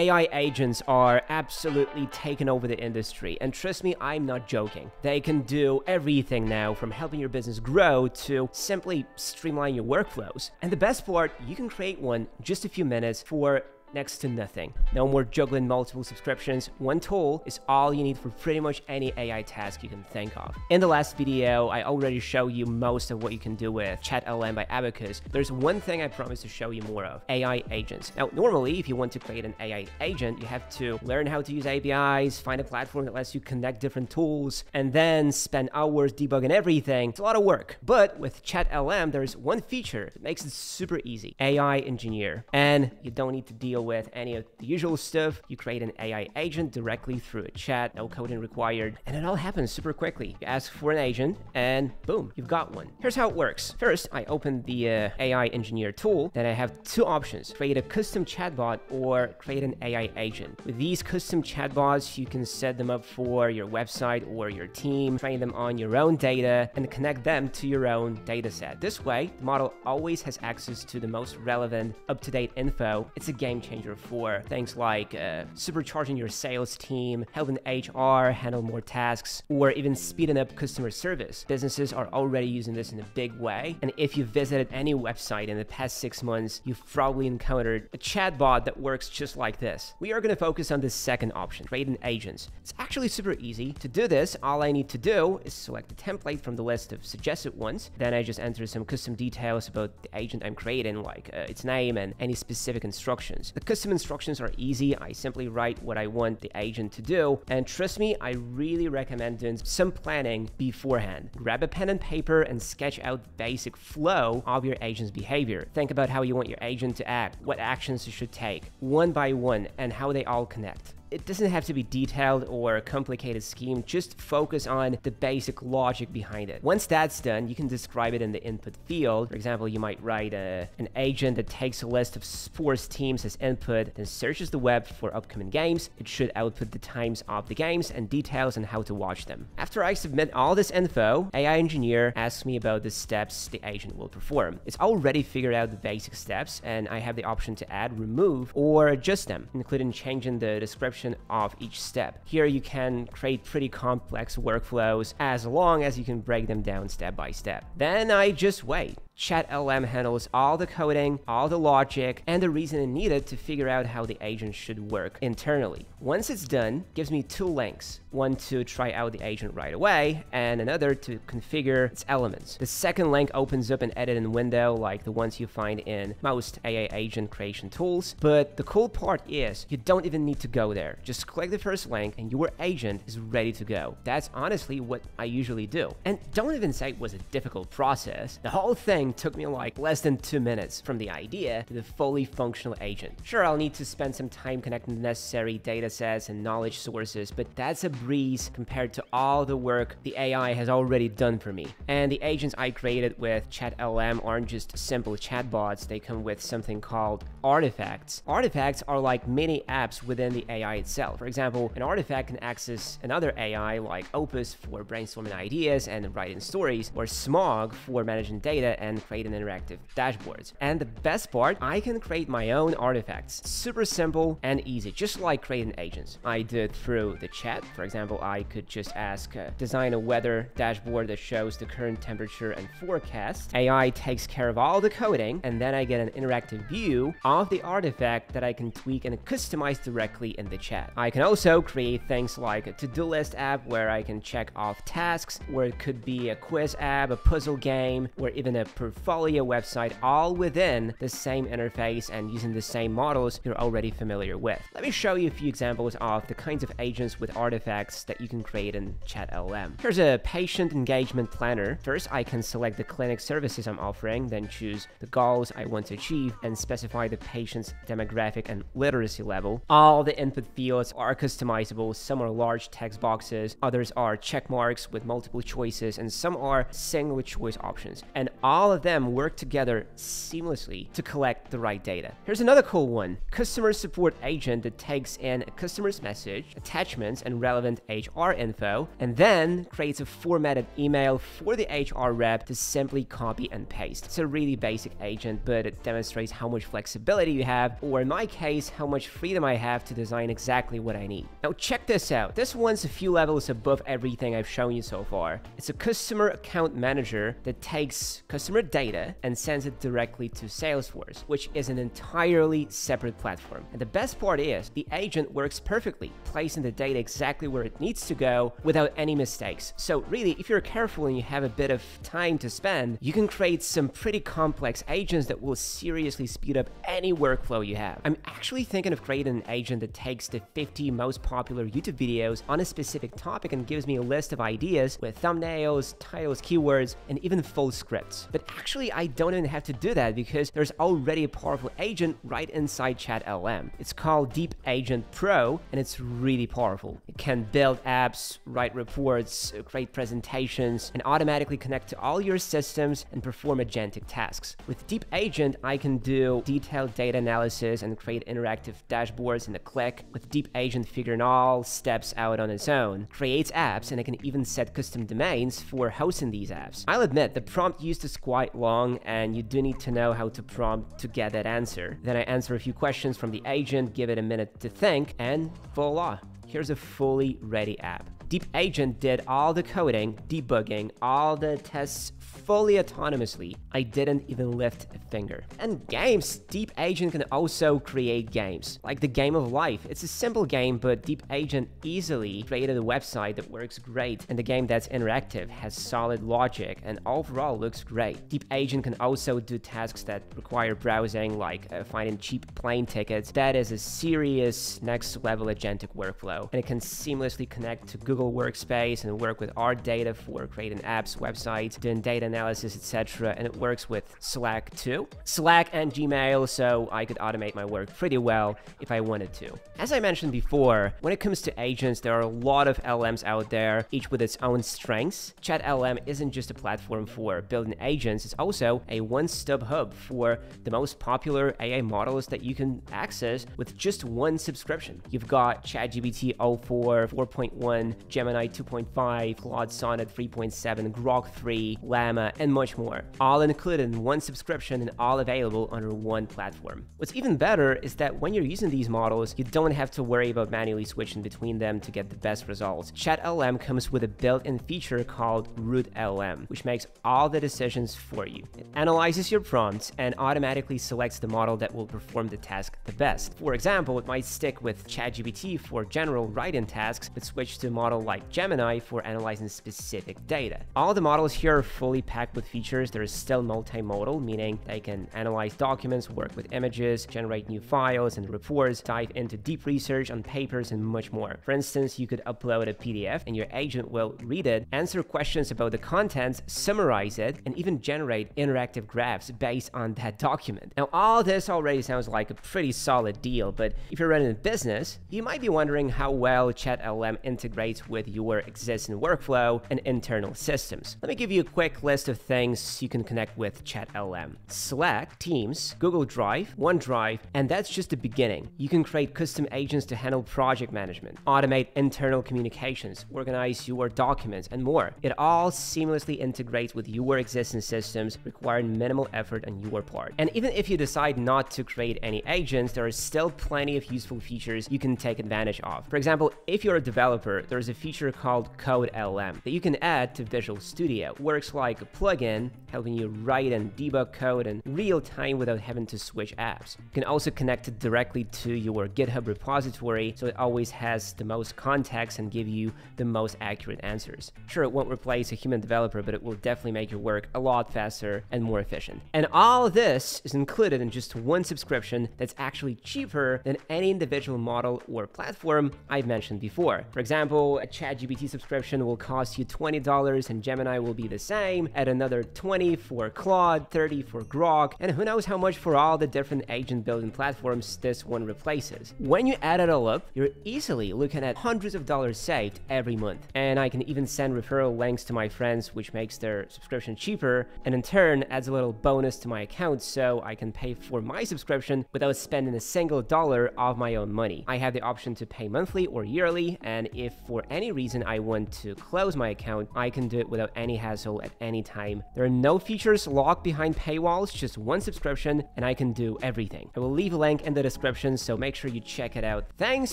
AI agents are absolutely taking over the industry, and trust me, I'm not joking. They can do everything now from helping your business grow to simply streamline your workflows. And the best part, you can create one just a few minutes for next to nothing. No more juggling multiple subscriptions. One tool is all you need for pretty much any AI task you can think of. In the last video, I already showed you most of what you can do with ChatLLM by Abacus. There's one thing I promise to show you more of, AI agents. Now, normally, if you want to create an AI agent, you have to learn how to use APIs, find a platform that lets you connect different tools, and then spend hours debugging everything. It's a lot of work. But with ChatLLM, there's one feature that makes it super easy, AI Engineer. And you don't need to deal deal with any of the usual stuff. You create an AI agent directly through a chat, no coding required, and it all happens super quickly. You ask for an agent, and boom, you've got one. Here's how it works. First, I open the uh, AI engineer tool. Then I have two options, create a custom chatbot or create an AI agent. With these custom chatbots, you can set them up for your website or your team, train them on your own data, and connect them to your own dataset. This way, the model always has access to the most relevant, up-to-date info. It's a game changer changer for things like uh, supercharging your sales team, helping HR handle more tasks, or even speeding up customer service. Businesses are already using this in a big way, and if you visited any website in the past six months, you've probably encountered a chatbot that works just like this. We are going to focus on the second option, creating agents. It's actually super easy. To do this, all I need to do is select a template from the list of suggested ones. Then I just enter some custom details about the agent I'm creating, like uh, its name and any specific instructions. The custom instructions are easy. I simply write what I want the agent to do. And trust me, I really recommend doing some planning beforehand. Grab a pen and paper and sketch out the basic flow of your agent's behavior. Think about how you want your agent to act, what actions you should take, one by one, and how they all connect it doesn't have to be detailed or a complicated scheme, just focus on the basic logic behind it. Once that's done, you can describe it in the input field. For example, you might write a, an agent that takes a list of sports teams as input, then searches the web for upcoming games. It should output the times of the games and details on how to watch them. After I submit all this info, AI Engineer asks me about the steps the agent will perform. It's already figured out the basic steps, and I have the option to add, remove, or adjust them, including changing the description of each step. Here you can create pretty complex workflows as long as you can break them down step by step. Then I just wait. ChatLLM handles all the coding, all the logic, and the reasoning needed to figure out how the agent should work internally. Once it's done, gives me two links, one to try out the agent right away, and another to configure its elements. The second link opens up an editing window like the ones you find in most AI agent creation tools, but the cool part is you don't even need to go there. Just click the first link and your agent is ready to go. That's honestly what I usually do. And don't even say it was a difficult process. The whole thing took me like less than two minutes from the idea to the fully functional agent. Sure, I'll need to spend some time connecting the necessary data sets and knowledge sources, but that's a breeze compared to all the work the AI has already done for me. And the agents I created with ChatLLM aren't just simple chatbots, they come with something called artifacts. Artifacts are like mini apps within the AI itself. For example, an artifact can access another AI like Opus for brainstorming ideas and writing stories, or Smog for managing data and create an interactive dashboard. And the best part, I can create my own artifacts. Super simple and easy, just like creating agents. I did through the chat. For example, I could just ask, uh, design a weather dashboard that shows the current temperature and forecast. AI takes care of all the coding, and then I get an interactive view of the artifact that I can tweak and customize directly in the chat. I can also create things like a to-do list app where I can check off tasks, or it could be a quiz app, a puzzle game, or even a portfolio website all within the same interface and using the same models you're already familiar with. Let me show you a few examples of the kinds of agents with artifacts that you can create in ChatLLM. Here's a patient engagement planner. First, I can select the clinic services I'm offering, then choose the goals I want to achieve and specify the patient's demographic and literacy level. All the input fields are customizable. Some are large text boxes, others are check marks with multiple choices, and some are single choice options. And all all of them work together seamlessly to collect the right data. Here's another cool one. Customer support agent that takes in a customer's message, attachments, and relevant HR info, and then creates a formatted email for the HR rep to simply copy and paste. It's a really basic agent, but it demonstrates how much flexibility you have, or in my case, how much freedom I have to design exactly what I need. Now check this out. This one's a few levels above everything I've shown you so far. It's a customer account manager that takes customer data and sends it directly to Salesforce, which is an entirely separate platform. And the best part is, the agent works perfectly, placing the data exactly where it needs to go without any mistakes. So really, if you're careful and you have a bit of time to spend, you can create some pretty complex agents that will seriously speed up any workflow you have. I'm actually thinking of creating an agent that takes the 50 most popular YouTube videos on a specific topic and gives me a list of ideas with thumbnails, titles, keywords, and even full scripts. But actually, I don't even have to do that because there's already a powerful agent right inside ChatLLM. It's called Deep Agent Pro, and it's really powerful. It can build apps, write reports, create presentations, and automatically connect to all your systems and perform agentic tasks. With Deep Agent, I can do detailed data analysis and create interactive dashboards in a click. With Deep Agent figuring all steps out on its own, creates apps, and I can even set custom domains for hosting these apps. I'll admit, the prompt used is quite long, and you do need to know how to prompt to get that answer. Then I answer a few questions from the agent, give it a minute to think, and voila, here's a fully ready app. Deep Agent did all the coding, debugging, all the tests fully autonomously. I didn't even lift a finger. And games, Deep Agent can also create games, like the Game of Life. It's a simple game, but Deep Agent easily created a website that works great, and the game that's interactive, has solid logic, and overall looks great. Deep Agent can also do tasks that require browsing, like uh, finding cheap plane tickets. That is a serious next level agentic workflow, and it can seamlessly connect to Google Google Workspace and work with our data for creating apps, websites, doing data analysis, etc. And it works with Slack too. Slack and Gmail, so I could automate my work pretty well if I wanted to. As I mentioned before, when it comes to agents, there are a lot of LLMs out there, each with its own strengths. ChatLLM isn't just a platform for building agents, it's also a one-stop hub for the most popular AI models that you can access with just one subscription. You've got ChatGPT 04, 4.1, Gemini 2.5, Claude Sonnet 3.7, Grok 3, Llama, and much more, all included in one subscription and all available under one platform. What's even better is that when you're using these models, you don't have to worry about manually switching between them to get the best results. ChatLLM comes with a built-in feature called RouteLLM, which makes all the decisions for you. It analyzes your prompts and automatically selects the model that will perform the task the best. For example, it might stick with ChatGPT for general write-in tasks, but switch to a model like Gemini for analyzing specific data. All the models here are fully packed with features that are still multimodal, meaning they can analyze documents, work with images, generate new files and reports, dive into deep research on papers, and much more. For instance, you could upload a PDF and your agent will read it, answer questions about the contents, summarize it, and even generate interactive graphs based on that document. Now, all this already sounds like a pretty solid deal, but if you're running a business, you might be wondering how well ChatLLM integrates with your existing workflow and internal systems. Let me give you a quick list of things you can connect with ChatLLM. Slack, Teams, Google Drive, OneDrive, and that's just the beginning. You can create custom agents to handle project management, automate internal communications, organize your documents, and more. It all seamlessly integrates with your existing systems, requiring minimal effort on your part. And even if you decide not to create any agents, there are still plenty of useful features you can take advantage of. For example, if you're a developer, there's a feature called CodeLLM that you can add to Visual Studio. Works like a plugin, helping you write and debug code in real time without having to switch apps. You can also connect it directly to your GitHub repository, so it always has the most context and give you the most accurate answers. Sure, it won't replace a human developer, but it will definitely make your work a lot faster and more efficient. And all of this is included in just one subscription that's actually cheaper than any individual model or platform I've mentioned before. For example, a ChatGPT subscription will cost you $20 and Gemini will be the same, at another 20 for Claude, 30 for Grok, and who knows how much for all the different agent building platforms this one replaces. When you add it all up, you're easily looking at hundreds of dollars saved every month. And I can even send referral links to my friends, which makes their subscription cheaper, and in turn adds a little bonus to my account so I can pay for my subscription without spending a single dollar of my own money. I have the option to pay monthly or yearly, and if for any reason I want to close my account, I can do it without any hassle at any time. There are no features locked behind paywalls, just one subscription, and I can do everything. I will leave a link in the description, so make sure you check it out. Thanks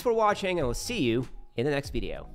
for watching, and I'll see you in the next video.